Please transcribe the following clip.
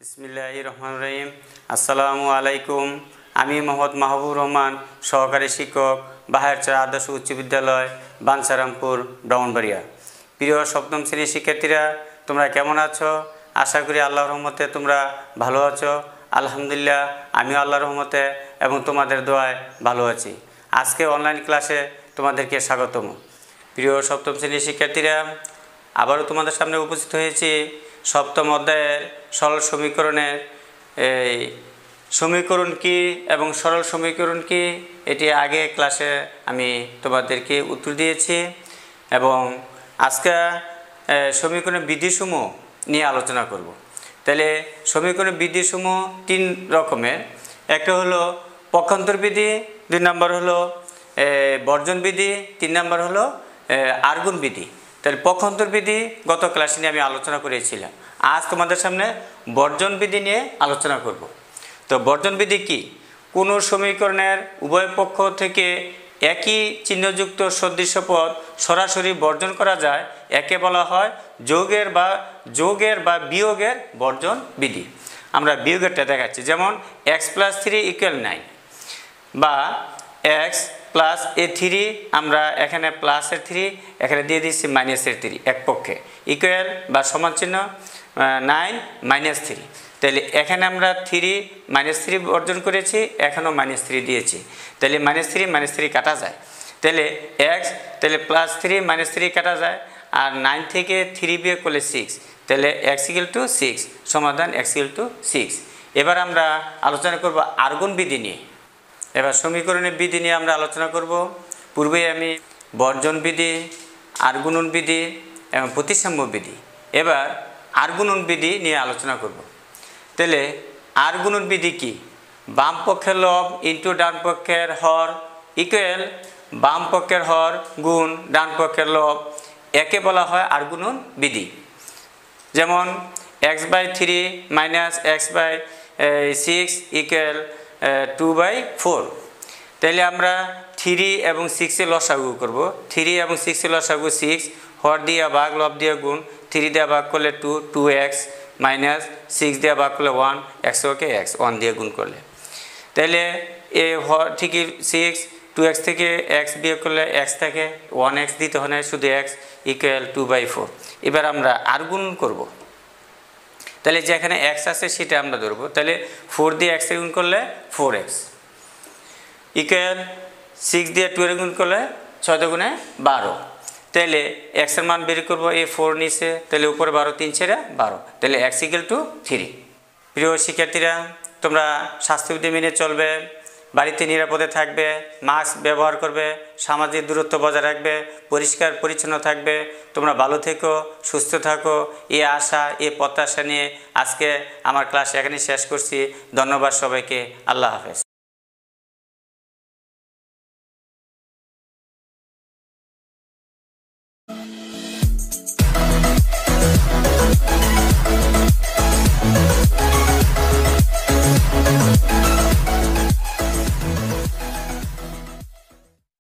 বিসমিল্লাহ রহমান রহিম আসসালামু আলাইকুম আমি মোহাম্মদ মাহবুব রহমান, সহকারী শিক্ষক বাহারচা আদর্শ উচ্চ বিদ্যালয়, বাঞ্ছারামপুর, ব্রাহ্মণবাড়িয়া। প্রিয় সপ্তম শ্রেণির শিক্ষার্থীরা, তোমরা কেমন আছো? আশা করি আল্লাহ রহমতে তোমরা ভালো আছো। আলহামদুলিল্লাহ, আমিও আল্লাহ রহমতে এবং তোমাদের দোয়ায় ভালো আছি। আজকে অনলাইন ক্লাসে তোমাদেরকে স্বাগতম। প্রিয় সপ্তম শ্রেণির শিক্ষার্থীরা, আবারও তোমাদের সামনে উপস্থিত হয়েছি। সপ্তম অধ্যায়ের সরল সমীকরণের এই সমীকরণ কি এবং সরল সমীকরণ কি? এটি আগে ক্লাসে আমি তোমাদেরকে উত্তর দিয়েছি এবং আজকে সমীকরণের বিধিসমূহ নিয়ে আলোচনা করব। তাহলে সমীকরণের বিধিসমূহ তিন রকমের। একটা হলো পক্ষান্তর বিধি, দুই নম্বর হলো বর্জন বিধি, তিন নম্বর হলো আর্গুন বিধি। তাহলে পক্ষান্তর বিধি গত ক্লাসে নিয়ে আমি আলোচনা করেছিলাম। আজ তোমাদের সামনে বর্জন বিধি নিয়ে আলোচনা করব। তো বর্জন বিধি কি? কোনো সমীকরণের উভয় পক্ষ থেকে একই চিহ্নযুক্ত সদৃশ্য পদ সরাসরি বর্জন করা যায়, একে বলা হয় যোগের বা যোগের বা বিয়োগের বর্জন বিধি আমরা বিয়োগেরটা দেখাচ্ছি, যেমন x plus three equal nine বা এক্স প্লাস এ থ্রি আমরা এখানে প্লাসের থ্রি এখানে দিয়ে দিচ্ছি মাইনাসের থ্রি এক পক্ষে। ইকুয়াল বা সমান চিহ্ন নাইন মাইনাস থ্রি তাহলে এখানে আমরা থ্রি মাইনাস থ্রি অর্জন করেছি, এখানেও মাইনাস থ্রি দিয়েছি। তাহলে মাইনাস থ্রি মাইনাস থ্রি কাটা যায়। তাহলে এক্স তাহলে প্লাস থ্রি মাইনাস থ্রি কাটা যায়, আর নাইন থেকে থ্রি বিয়ে করলে সিক্স তাহলে এক্স ইকুয়াল টু সিক্স সমাধান এক্স ইকুয়াল টু সিক্স এবার আমরা আলোচনা করব আর্গুন বিধি নিয়ে। এবার সমীকরণের বিধি নিয়ে আমরা আলোচনা করব। পূর্বেই আমি বর্জন বিধি আর্গুণন বিধি এবং প্রতিসাম্য বিধি। এবার আর্গুণন বিধি নিয়ে আলোচনা করব। তাহলে আর্গুণন বিধি কি? বাম পক্ষের লব ইন্টু ডান পক্ষের হর ইকুয়াল বাম পক্ষের হর গুণ ডান পক্ষের লব। একে বলা হয় আর্গুণন বিধি। যেমন x by three minus x by six equal to by four তাহলে আমরা থ্রি এবং সিক্সে লসাগু করব। থ্রি এবং সিক্সে লসাগু সিক্স হর দিয়ে ভাগ, লব দিয়ে গুণ। থ্রি দিয়ে ভাগ করলে two two x minus six দিয়ে ভাগ করলে one x okay x one দিয়ে গুণ করলে। তাহলে এ ঠিকই সিক্স টু এক্স থেকে এক্স বিয়োগ করলে এক্স থাকে ওয়ান এক্স দিতে না, শুধু x equal to by four এবার আমরা আর গুণ করব। তাহলে যেখানে এক্স আছে সেটা আমরা ধরবো। তাহলে ফোর দিয়ে এক্স গুণ করলে ফোর এক্স ইকুয়াল সিক্স দিয়ে টু গুণ করলে ছয় গুণে বারো। তাহলে এক্সের মান বের করব এ ফোর নিচে তাহলে উপরে বারো, তিন ছেড়ে বারো। তাহলে এক্স ইকুয়াল টু থ্রি প্রিয় শিক্ষার্থীরা, তোমরা স্বাস্থ্যবিধি মেনে চলবে, বাড়িতে নিরাপদে থাকবে মাস্ক ব্যবহার করবে, সামাজিক দূরত্ব বজায় রাখবে, পরিষ্কার, পরিচ্ছন্ন থাকবে। তোমরা ভালো থেকো, সুস্থ থাকো। এ আশা, এ প্রত্যাশা নিয়ে আজকে আমার ক্লাস এখানে শেষ করছি। ধন্যবাদ সবাইকে। আল্লাহ হাফেজ।